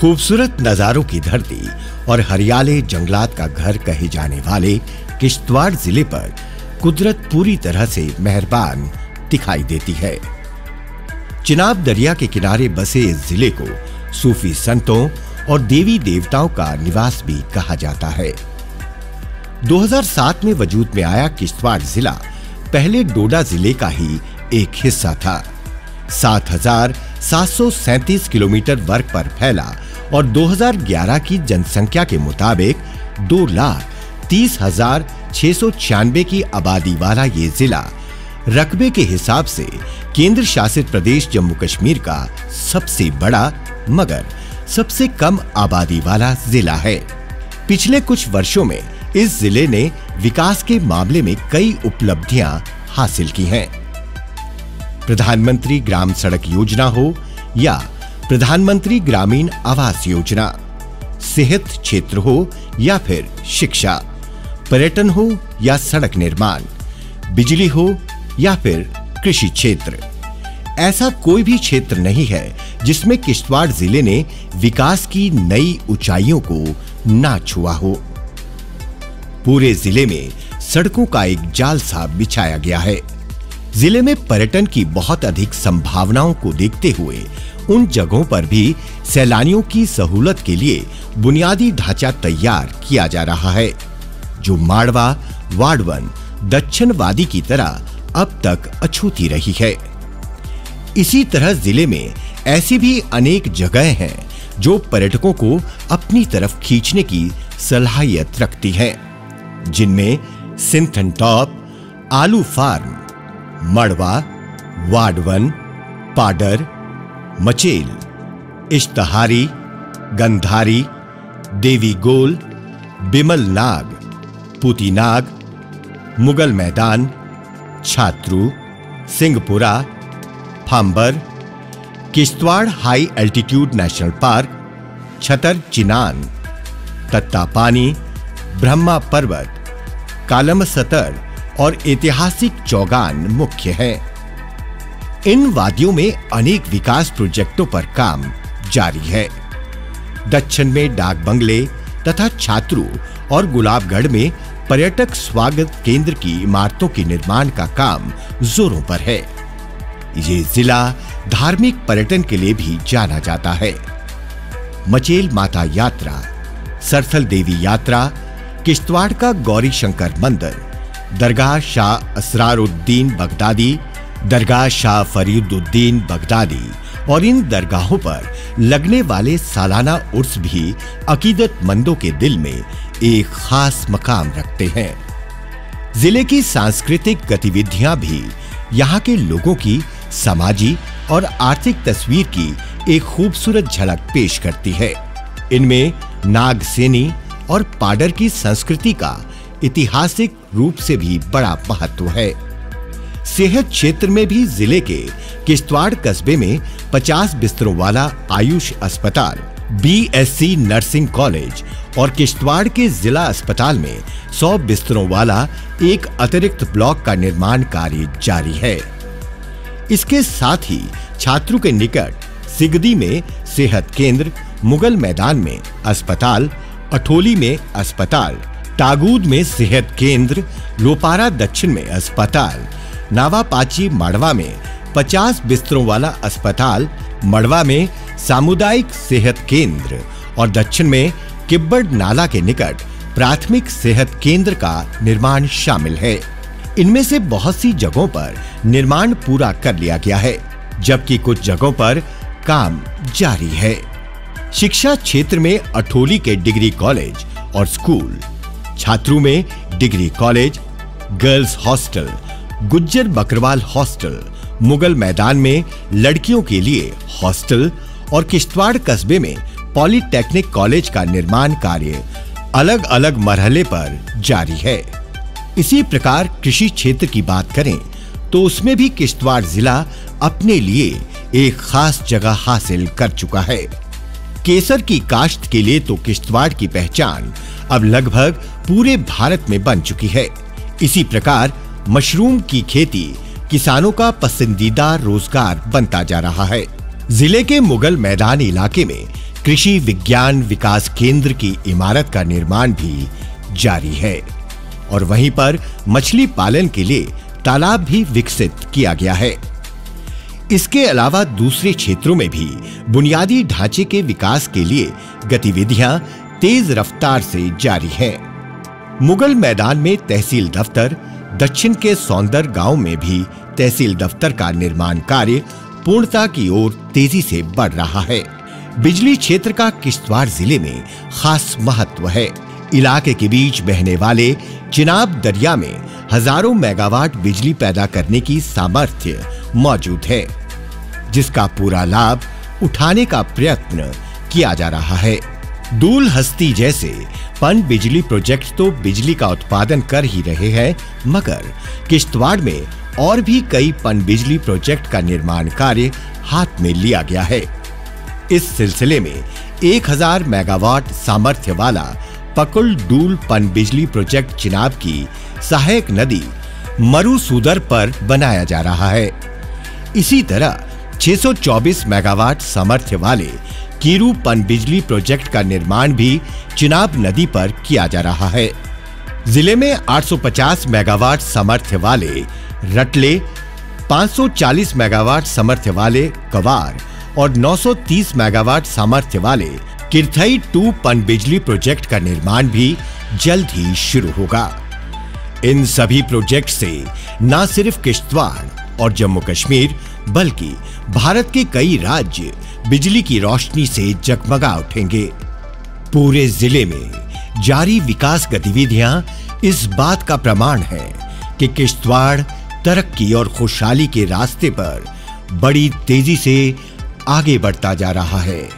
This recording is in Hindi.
खूबसूरत नजारों की धरती और हरियाले जंगलात का घर कहे जाने वाले किश्तवाड़ ज़िले पर कुदरत पूरी तरह से मेहरबान दिखाई देती है। चिनाब दरिया के किनारे बसे इस ज़िले को सूफी संतों और देवी देवताओं का निवास भी कहा जाता है। 2007 में वजूद में आया किश्तवाड़ जिला पहले डोडा ज़िले का ही एक हिस्सा था। 7,737 किलोमीटर वर्ग पर फैला और 2011 की जनसंख्या के मुताबिक दो लाख तीस हज़ार छह सौ छियानवे की आबादी वाला ये जिला रकबे के हिसाब से केंद्र शासित प्रदेश जम्मू कश्मीर का सबसे बड़ा मगर सबसे कम आबादी वाला जिला है। पिछले कुछ वर्षों में इस ज़िले ने विकास के मामले में कई उपलब्धियाँ हासिल की हैं। प्रधानमंत्री ग्राम सड़क योजना हो या प्रधानमंत्री ग्रामीण आवास योजना, सेहत क्षेत्र हो या फिर शिक्षा, पर्यटन हो या सड़क निर्माण, बिजली हो या फिर कृषि क्षेत्र। ऐसा कोई भी क्षेत्र नहीं है जिसमें किश्तवाड़ ज़िले ने विकास की नई ऊंचाइयों को ना छुआ हो। पूरे ज़िले में सड़कों का एक जाल सा बिछाया गया है। ज़िले में पर्यटन की बहुत अधिक संभावनाओं को देखते हुए उन जगहों पर भी सैलानियों की सहूलत के लिए बुनियादी ढांचा तैयार किया जा रहा है, जो माड़वा, वाडवन दक्षिण वादी की तरह अब तक अछूती रही है। इसी तरह ज़िले में ऐसी भी अनेक जगह हैं जो पर्यटकों को अपनी तरफ़ खींचने की सलाहियत रखती हैं, जिनमें Sinthan top, Alu farm Marwah, Warwan, Paddar, Machail, इश्तहारी, Gandhari, Devi Gol, Bimal Nag, Puti Nag, Mughal Maidan, Chatroo Sinhpura Phamber, Kishtwar high altitude national park, Chatar Chinan, Tattapani, Brahma Parvat, कालम सतर और ऐतिहासिक चौगान मुख्य है। इन वादियों में अनेक विकास प्रोजेक्टों पर काम जारी है। दक्षिण में डाक बंगले तथा छात्रु और गुलाबगढ़ में पर्यटक स्वागत केंद्र की इमारतों के निर्माण का काम जोरों पर है। ये जिला धार्मिक पर्यटन के लिए भी जाना जाता है। मचेल माता यात्रा सरथल देवी यात्रा, किश्तवाड़ का गौरी शंकर मंदिर दरगाह शाह असरारुद्दीन बगदादी, दरगाह शाह फरीदुद्दीन बगदादी और इन दरगाहों पर लगने वाले सालाना उर्स भी अकीदतमंदों के दिल में एक खास मकाम रखते हैं। ज़िले की सांस्कृतिक गतिविधियाँ भी यहाँ के लोगों की सामाजिक और आर्थिक तस्वीर की एक खूबसूरत झलक पेश करती है। इनमें नागसेनी और पाडर की संस्कृति का ऐतिहासिक रूप से भी बड़ा महत्व है। सेहत क्षेत्र में भी ज़िले के किश्तवाड़ कस्बे में 50 बिस्तरों वाला आयुष अस्पताल बीएससी नर्सिंग कॉलेज और किश्तवाड़ के जिला अस्पताल में 100 बिस्तरों वाला एक अतिरिक्त ब्लॉक का निर्माण कार्य जारी है। इसके साथ ही छात्रों के निकट सिगदी में सेहत केंद्र, मुगल मैदान में अस्पताल, अठोली में अस्पताल तागूद में सेहत केंद्र, लोपारा दक्षिण में अस्पताल, नावापाची मड़वा में 50 बिस्तरों वाला अस्पताल, मड़वा में सामुदायिक सेहत केंद्र और दक्षिण में किब्बड़ नाला के निकट प्राथमिक सेहत केंद्र का निर्माण शामिल है। इनमें से बहुत सी जगहों पर निर्माण पूरा कर लिया गया है, जबकि कुछ जगहों पर काम जारी है। शिक्षा क्षेत्र में अठोली के डिग्री कॉलेज और स्कूल छात्रों में degree college, girls hostel, Gujjar Bakarwal hostel, Mughal Maidan में लड़कियों के लिए हॉस्टल और किश्तवाड़ कस्बे में पॉलिटेक्निक कॉलेज का निर्माण कार्य अलग-अलग मरहले पर जारी है। इसी प्रकार कृषि क्षेत्र की बात करें तो उसमें भी किश्तवाड़ जिला अपने लिए एक खास जगह हासिल कर चुका है। केसर की काश्त के लिए तो किश्तवाड़ की पहचान अब लगभग पूरे भारत में बन चुकी है। इसी प्रकार मशरूम की खेती किसानों का पसंदीदा रोज़गार बनता जा रहा है। ज़िले के मुगल मैदान इलाके में कृषि विज्ञान विकास केंद्र की इमारत का निर्माण भी जारी है और वहीं पर मछली पालन के लिए तालाब भी विकसित किया गया है। इसके अलावा दूसरे क्षेत्रों में भी बुनियादी ढांचे के विकास के लिए गतिविधियाँ तेज रफ्तार से जारी है। मुगल मैदान में तहसील दफ्तर, दक्षिण के सौंदर गाँव में भी तहसील दफ्तर का निर्माण कार्य पूर्णता की ओर तेज़ी से बढ़ रहा है। बिजली क्षेत्र का किश्तवाड़ ज़िले में खास महत्व है। इलाके के बीच बहने वाले चिनाब दरिया में हज़ारों मेगावाट बिजली पैदा करने की सामर्थ्य मौजूद है, जिसका पूरा लाभ उठाने का प्रयत्न किया जा रहा है। दूल हस्ती जैसे पन बिजली प्रोजेक्ट तो बिजली का उत्पादन कर ही रहे हैं, मगर किश्तवाड़ में और भी कई पन बिजली प्रोजेक्ट का निर्माण कार्य हाथ में लिया गया है। इस सिलसिले में 1000 मेगावाट सामर्थ्य वाला पकुल डूल पन बिजली प्रोजेक्ट चिनाब की सहायक नदी मरुसूदर पर बनाया जा रहा है। इसी तरह 624 मेगावाट सामर्थ्य वाले कीरू पन बिजली प्रोजेक्ट का निर्माण भी चिनाब नदी पर किया जा रहा है। ज़िले में 850 मेगावाट सामर्थ्य वाले रटले 540 मेगावाट सामर्थ्य वाले कवार और 930 मेगावाट सामर्थ्य वाले किरथई टू पन बिजली प्रोजेक्ट का निर्माण भी जल्द ही शुरू होगा। इन सभी प्रोजेक्ट से न सिर्फ़ किश्तवाड़ और जम्मू कश्मीर, बल्कि भारत के कई राज्य बिजली की रोशनी से जगमगा उठेंगे। पूरे ज़िले में जारी विकास गतिविधियाँ इस बात का प्रमाण है कि किश्तवाड़ तरक्की और खुशहाली के रास्ते पर बड़ी तेज़ी से आगे बढ़ता जा रहा है।